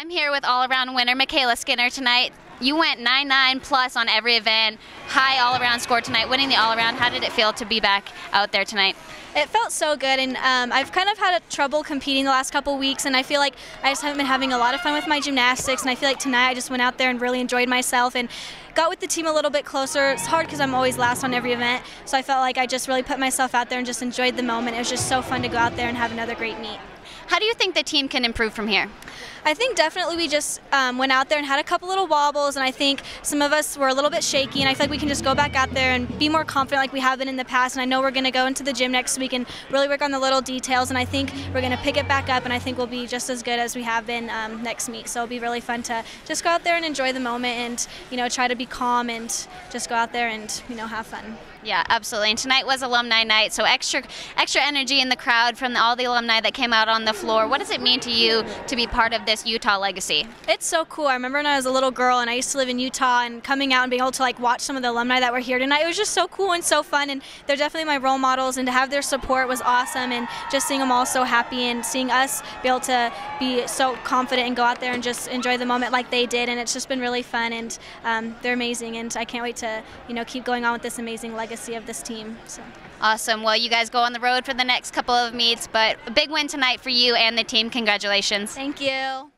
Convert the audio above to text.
I'm here with all-around winner MyKayla Skinner tonight. You went 9-9 plus on every event, high all-around score tonight, winning the all-around. How did it feel to be back out there tonight? It felt so good, and um, I've kind of had a trouble competing the last couple weeks, and I feel like I just haven't been having a lot of fun with my gymnastics, and I feel like tonight I just went out there and really enjoyed myself and got with the team a little bit closer. It's hard because I'm always last on every event, so I felt like I just really put myself out there and just enjoyed the moment. It was just so fun to go out there and have another great meet. How do you think the team can improve from here? I think definitely we just um, went out there and had a couple little wobbles, and I think some of us were a little bit shaky, and I feel like we can just go back out there and be more confident like we have been in the past. And I know we're going to go into the gym next week and really work on the little details, and I think we're going to pick it back up, and I think we'll be just as good as we have been um, next meet. So it'll be really fun to just go out there and enjoy the moment, and you know try to be calm and just go out there and you know have fun. Yeah, absolutely. And tonight was alumni night, so extra extra energy in the crowd from the, all the alumni that came out on the floor. What does it mean to you to be part of this Utah legacy? It's so cool. I remember when I was a little girl and I used to live in Utah and coming out and being able to like watch some of the alumni that were here tonight. It was just so cool and so fun and they're definitely my role models and to have their support was awesome and just seeing them all so happy and seeing us be able to be so confident and go out there and just enjoy the moment like they did and it's just been really fun and um, they're amazing and I can't wait to you know keep going on with this amazing legacy legacy of this team. So. Awesome. Well, you guys go on the road for the next couple of meets, but a big win tonight for you and the team. Congratulations. Thank you.